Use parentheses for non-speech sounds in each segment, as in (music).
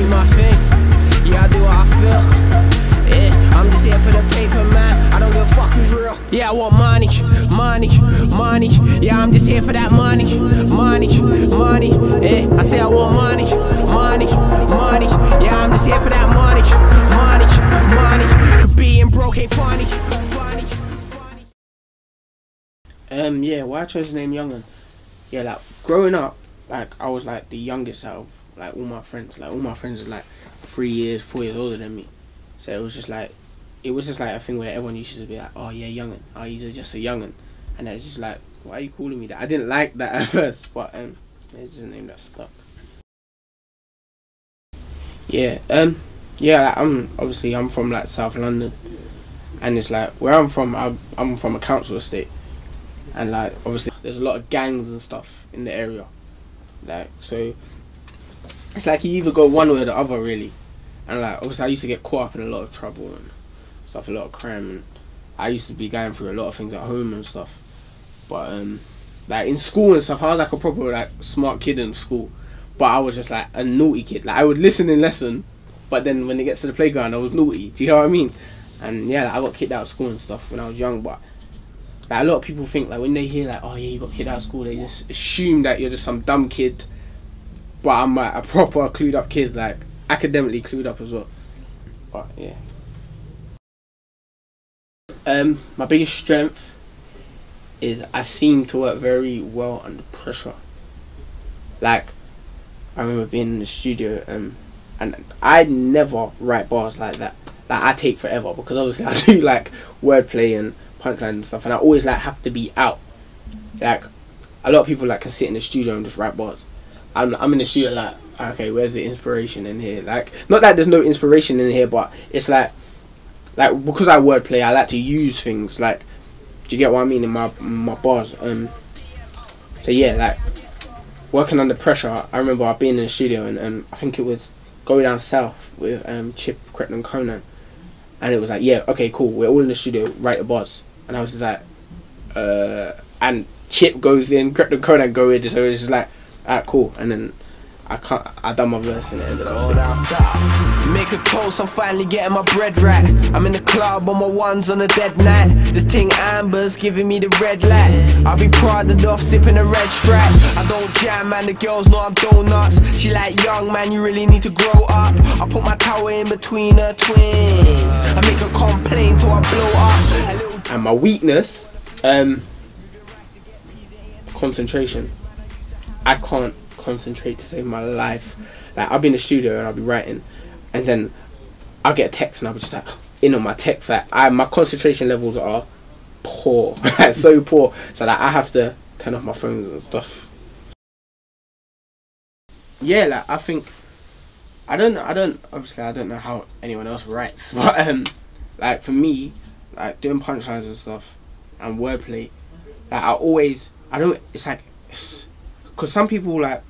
do my thing. Yeah, I do what I feel. Yeah, I'm just here for the paper, man. I don't give a fuck who's real. Yeah, I want money, money, money. Yeah, I'm just here for that money, money, money. Yeah, I say I want money, money, money. Yeah, I'm just here for that money, money, money. Being broke ain't funny. Um, yeah, why I chose the name Yungen? Yeah, like growing up, like I was like the youngest out of like all my friends. Like all my friends are like three years, four years older than me. So it was just like, it was just like a thing where everyone used to be like, oh yeah, Young'un. Oh, he's just a Young'un, and it's just like, why are you calling me that? I didn't like that (laughs) at first, but um, it's a name that stuck. Yeah, um, yeah, like, I'm obviously I'm from like South London, and it's like where I'm from. I'm, I'm from a council estate, and like obviously there's a lot of gangs and stuff in the area, like so. It's like you either go one way or the other, really, and like obviously I used to get caught up in a lot of trouble and stuff, a lot of crime, and I used to be going through a lot of things at home and stuff. But um, like in school and stuff, I was like a proper like smart kid in school, but I was just like a naughty kid. Like I would listen in lesson, but then when it gets to the playground, I was naughty. (laughs) Do you know what I mean? And yeah, like, I got kicked out of school and stuff when I was young, but like a lot of people think like when they hear like oh yeah you got kicked out of school, they just assume that you're just some dumb kid. But I'm like a proper clued up kid, like academically clued up as well. But yeah. Um, my biggest strength is I seem to work very well under pressure. Like, I remember being in the studio um, and I never write bars like that. Like I take forever because obviously I (laughs) do like wordplay and punchline and stuff, and I always like have to be out. Like a lot of people like can sit in the studio and just write bars. I'm I'm in the studio like okay, where's the inspiration in here? Like not that there's no inspiration in here, but it's like like because I wordplay, I like to use things like. Do you get what I mean in my my bars? Um. So yeah, like working under pressure. I remember I being in the studio and um, I think it was going down south with um Chip, and Konan, and it was like yeah, okay, cool. We're all in the studio, write the bars, and I was just like, uh, and Chip goes in, Krypton, Konan go in, so it was just like, alright, cool, and then. I can't. I done my verse and it ended up. South. Make a toast, I'm finally getting my bread right. I'm in the club on my ones on a dead night. The ting Amber's giving me the red light. I'll be prodded off, sipping a red stripe. I don't jam, man, the girls know I'm donuts. She like young, man, you really need to grow up. I put my tower in between her twins. I make her complain till I blow up. And my weakness, um, concentration. I can't concentrate to save my life. Like I'll be in the studio and I'll be writing, and then I'll get a text and I'll be just like in on my text. Like I, my concentration levels are poor, (laughs) so poor. So like I have to turn off my phones and stuff. Yeah, like I think I don't I don't obviously I don't know how anyone else writes, (laughs) but um, like for me, like doing punchlines and stuff and wordplay, like I always I don't. It's like because some people like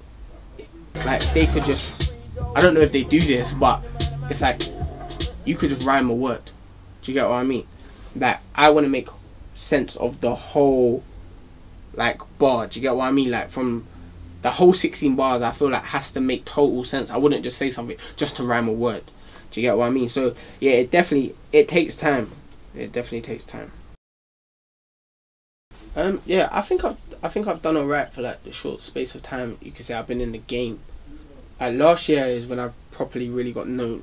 like they could just I don't know if they do this, but it's like you could just rhyme a word. Do you get what I mean? That I want to make sense of the whole like bar. Do you get what I mean? Like from the whole 16 bars, I feel like has to make total sense. I wouldn't just say something just to rhyme a word. Do you get what I mean? So yeah, it definitely it takes time. It definitely takes time. Um, yeah, I think I've I think I've done alright for like the short space of time. You can say I've been in the game. Like last year is when I properly really got known,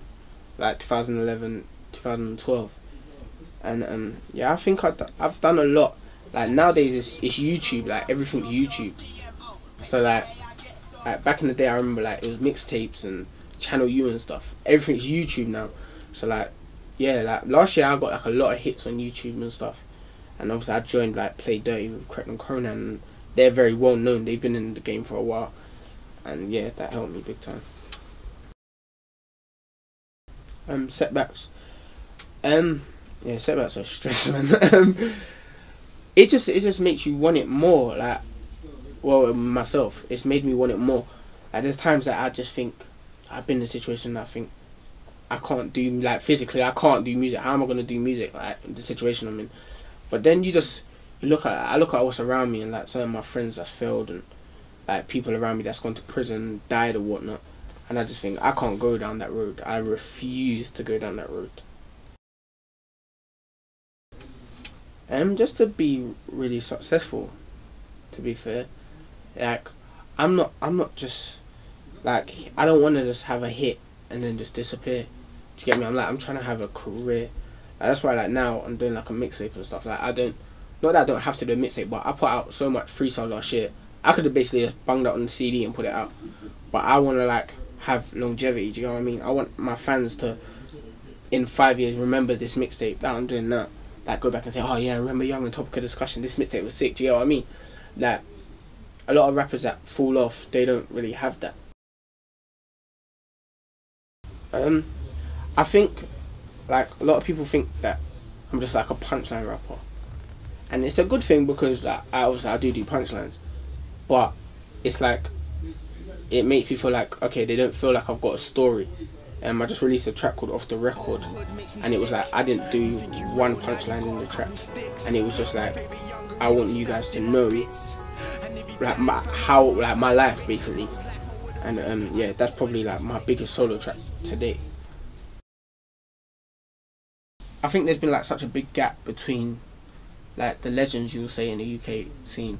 like 2011, 2012, and um, yeah, I think I've, I've done a lot. Like nowadays, it's, it's YouTube. Like everything's YouTube. So like, like back in the day, I remember like it was mixtapes and Channel U and stuff. Everything's YouTube now. So like, yeah, like last year I got like a lot of hits on YouTube and stuff and obviously I joined like Play Dirty with Krypton and they're very well known. They've been in the game for a while, and yeah, that helped me big time. Um, setbacks. Um, yeah, setbacks are stress, (laughs) man. um, it just it just makes you want it more. Like, well, myself, it's made me want it more. Like, there's times that I just think I've been in a situation that I think I can't do like physically. I can't do music. How am I gonna do music? Like the situation I'm in. But then you just you look at I look at what's around me and like some of my friends that's failed and like people around me that's gone to prison, died or whatnot. And I just think I can't go down that road. I refuse to go down that road. Um, just to be really successful, to be fair, like I'm not, I'm not just like I don't want to just have a hit and then just disappear. Do you get me? I'm like I'm trying to have a career. That's why like now I'm doing like a mixtape and stuff. Like I don't, not that I don't have to do a mixtape, but I put out so much freestyle last year. I could have basically just bunged out on the CD and put it out, but I want to like have longevity. Do you know what I mean? I want my fans to, in five years, remember this mixtape that I'm doing now. Like go back and say, oh yeah, remember Yungen Topical Discussion. This mixtape was sick. Do you know what I mean? Like a lot of rappers that fall off, they don't really have that. Um, I think like a lot of people think that I'm just like a punchline rapper, and it's a good thing because like, I obviously I do do punchlines, but it's like it makes me feel like okay they don't feel like I've got a story. Um, I just released a track called Off the Record, and it was like I didn't do one punchline in the track, and it was just like I want you guys to know like my how like my life basically, and um, yeah that's probably like my biggest solo track today. I think there's been like such a big gap between like the legends you will say in the UK scene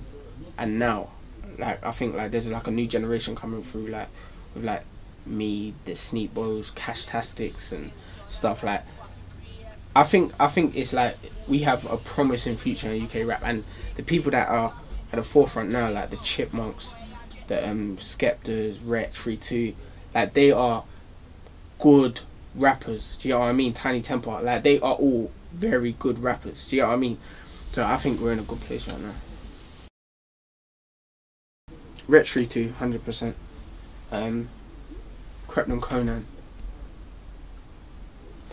and now. Like I think like there's like a new generation coming through like with like me, the Sneakbos, Cash Tastics and stuff like I think I think it's like we have a promising future in UK rap and the people that are at the forefront now like the Chipmunks, the um Skeptas, Wretch, Free Two, like they are good rappers. Do you know what I mean? Tinie Tempah, like they are all very good rappers. Do you know what I mean? So I think we're in a good place right now. Retry 2, 100%. Um, Krept Konan.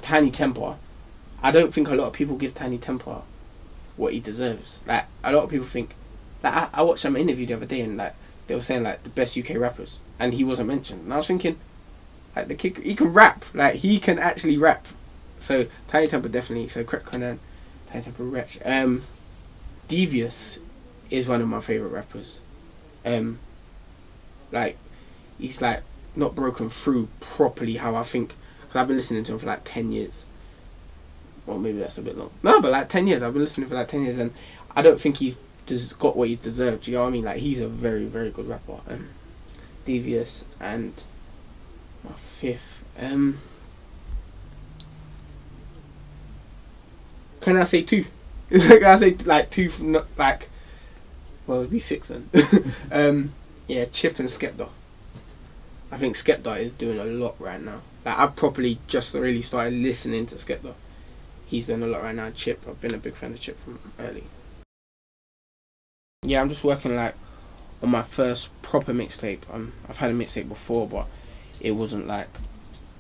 Tinie Tempah. I don't think a lot of people give Tinie Tempah what he deserves. Like, a lot of people think... Like, I, I watched some interview the other day and, like, they were saying, like, the best UK rappers. And he wasn't mentioned. And I was thinking, like the kid, he can rap. Like he can actually rap. So Tinie Tempah definitely. So Krept Konan, Tinie Tempah Wretch. Um, Devious is one of my favorite rappers. Um, like he's like not broken through properly how I think. Because I've been listening to him for like ten years. Well, maybe that's a bit long. No, but like ten years. I've been listening for like ten years, and I don't think he's just got what he deserved. You know what I mean? Like he's a very, very good rapper. Um, Devious and fifth. Um, can I say two? (laughs) can I say like two? From not like, well, it'd be six then. (laughs) um, yeah, Chip and Skepta. I think Skepta is doing a lot right now. Like I've probably just really started listening to Skepta. He's doing a lot right now. Chip, I've been a big fan of Chip from early. Yeah, I'm just working like on my first proper mixtape. Um, I've had a mixtape before, but it wasn't like,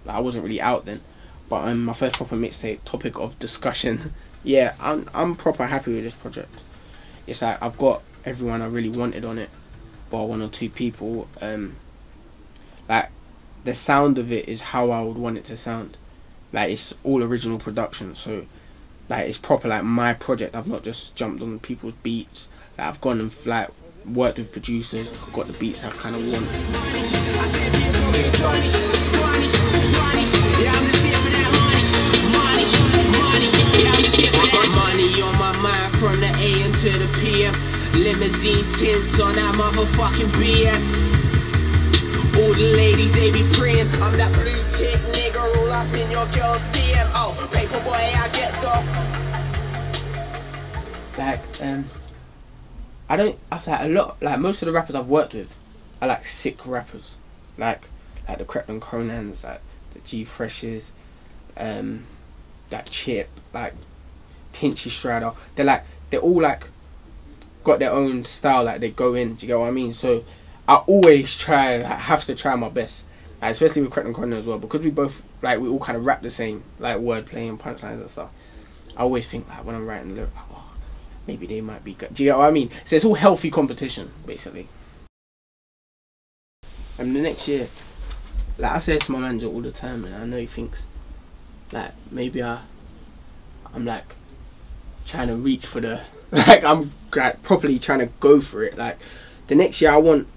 I wasn't really out then. But um, my first proper mixtape, topic of discussion. (laughs) yeah, I'm I'm proper happy with this project. It's like I've got everyone I really wanted on it, bar one or two people. Um, like the sound of it is how I would want it to sound. Like it's all original production, so like it's proper like my project. I've not just jumped on people's beats. Like I've gone and like worked with producers, got the beats I kind of want. From the AM to the PM. Limousine tints on that motherfucking beer. All the ladies, they be praying. I'm that blue tick nigga, roll up in your girl's DM. Oh, paper boy, I get the. Like, um, I don't. I've like a lot. Like most of the rappers I've worked with, are like sick rappers. Like, like the Krept Konans, like the G Freshes, um, that Chip, like Tinchy Stryder. They're like they're all like got their own style. Like they go in. Do you get what I mean? So I always try. I have to try my best. Like, especially with Krept Konan as well, because we both like we all kind of rap the same, like wordplay and punchlines and stuff. I always think like when I'm writing lyrics, like, oh, maybe they might be good. Do you get what I mean? So it's all healthy competition, basically. And the next year, like I say to my manager all the time, and I know he thinks, like maybe I, I'm like, trying to reach for the, (laughs) like I'm like properly trying to go for it. Like the next year, I want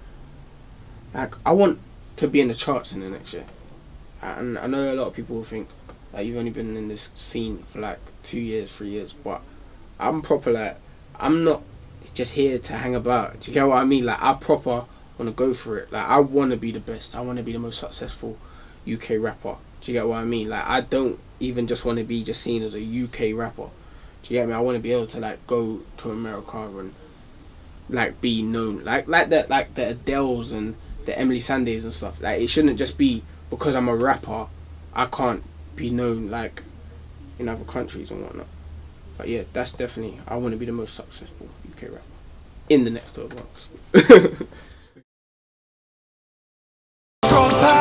like I want to be in the charts in the next year. And I know a lot of people think that you've only been in this scene for like two years, three years, but I'm proper like I'm not just here to hang about. Do you get what I mean? Like I proper want to go for it. Like I want to be the best. I want to be the most successful UK rapper. Do you get what I mean? Like I don't even just want to be just seen as a UK rapper. Do you get me? I want to be able to like go to America and like be known, like like the like the Adeles and the Emeli Sandés and stuff. Like it shouldn't just be because I'm a rapper, I can't be known like in other countries and whatnot. But yeah, that's definitely I want to be the most successful UK rapper in the next twelve months. (laughs) controlled by